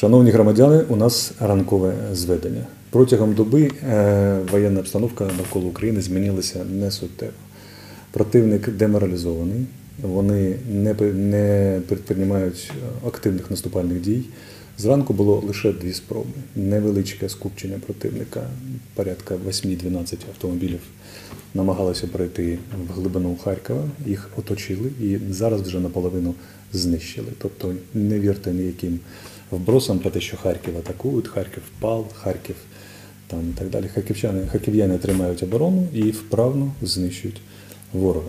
Шановні громадяни, у нас ранкове зведення. Протягом доби е, воєнна обстановка навколо України змінилася не суттєво. Противник деморалізований, вони не, не предприймають активних наступальних дій. Зранку було лише дві спроби. Невеличке скупчення противника, порядка 8-12 автомобілів намагалися пройти в глибину Харкова, їх оточили і зараз вже наполовину знищили. Тобто не вірте ніяким вбросам про те, що Харків атакують, Харків впав, Харків там і так далі. Харківчани, харків'яни тримають оборону і вправно знищують ворога.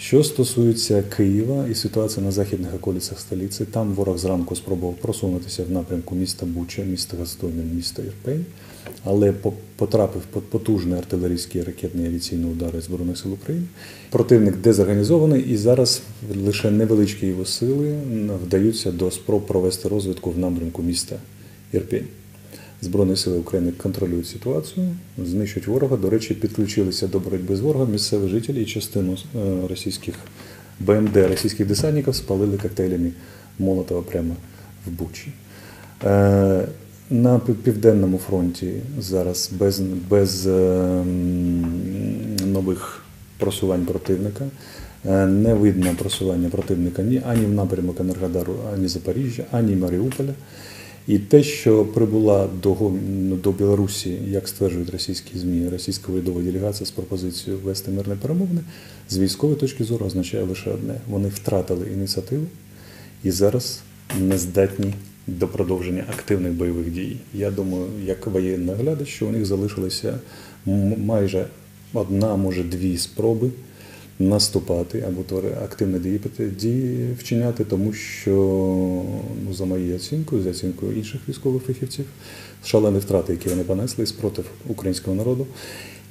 Що стосується Києва і ситуації на західних околицях столиці, там ворог зранку спробував просунутися в напрямку міста Буча, міста Гостомель, міста Ірпень, але потрапив під потужні артилерійські і ракетні авіаційні удари Збройних сил України. Противник дезорганізований, і зараз лише невеличкі його сили вдаються до спроб провести розвідку в напрямку міста Ірпень. Збройні сили України контролюють ситуацію, знищують ворога. До речі, підключилися до боротьби з ворогом місцеві жителі і частину е, російських БМД, російських десантників спалили коктейлями Молотова прямо в Бучі. Е, На південному фронті зараз без, без е, нових просувань противника. Не видно просування противника ні ані в напрямок Енергодару, ані Запоріжжя, ані Маріуполя. І те, що прибула до, Го- до Білорусі, як стверджують російські ЗМІ, російська урядова делегація з пропозицією вести мирні перемовини, з військової точки зору означає лише одне: вони втратили ініціативу і зараз не здатні до продовження активних бойових дій. Я думаю, як воєнний оглядач, що у них залишилося м- майже одна, може дві спроби наступати або твори- активні дії, дії вчиняти, тому що, ну, за моєю оцінкою, за оцінкою інших військових фахівців, шалені втрати, які вони понесли спротив українського народу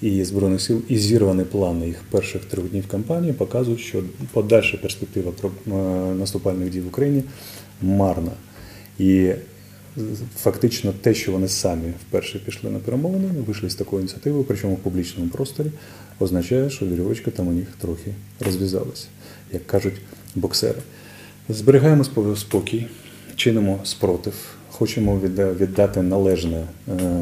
і збройних сил, і зірвані плани їх перших трьох днів кампанії показують, що подальша перспектива е, наступальних дій в Україні марна. І фактично те, що вони самі вперше пішли на перемовини, вийшли з такою ініціативою, причому в публічному просторі, означає, що вірьовочка там у них трохи розв'язалася, як кажуть боксери. Зберігаємо спокій, чинимо спротив, хочемо віддати належне е,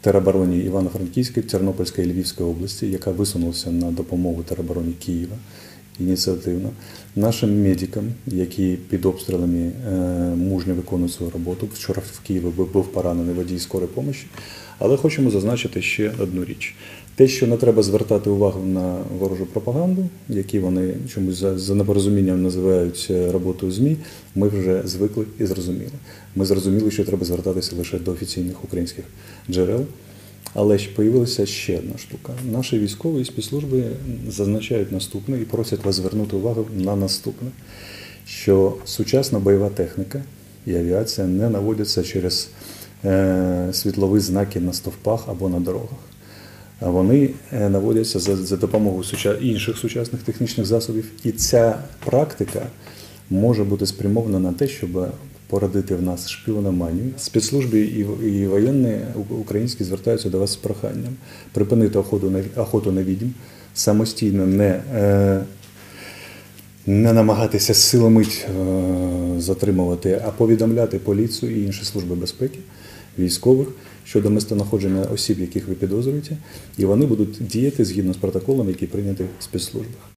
теробороні Івано-Франківської, Тернопільської і Львівської області, яка висунулася на допомогу теробороні Києва ініціативно, нашим медикам, які під обстрілами е, мужньо виконують свою роботу. Вчора в Києві був- поранений водій скорої помощі. Але хочемо зазначити ще одну річ: те, що не треба звертати увагу на ворожу пропаганду, які вони чомусь за, за непорозумінням називають е, роботою ЗМІ, ми вже звикли і зрозуміли. Ми зрозуміли, що треба звертатися лише до офіційних українських джерел. Але ж появилася ще одна штука. Наші військові спецслужби зазначають наступне і просять вас звернути увагу на наступне: що сучасна бойова техніка і авіація не наводяться через е, світлові знаки на стовпах або на дорогах. Вони е, наводяться за, за допомогою інших сучасних технічних засобів. І ця практика може бути спрямована на те, щоб породити в нас шпіономанію. Спецслужби і, і воєнні українські звертаються до вас з проханням припинити охоту на, охоту на відьм, самостійно не. Е, не намагатися силомить е, затримувати, а повідомляти поліцію і інші служби безпеки, військових щодо місценаходження осіб, яких ви підозрюєте, і вони будуть діяти згідно з протоколом, який прийнятий в спецслужбах.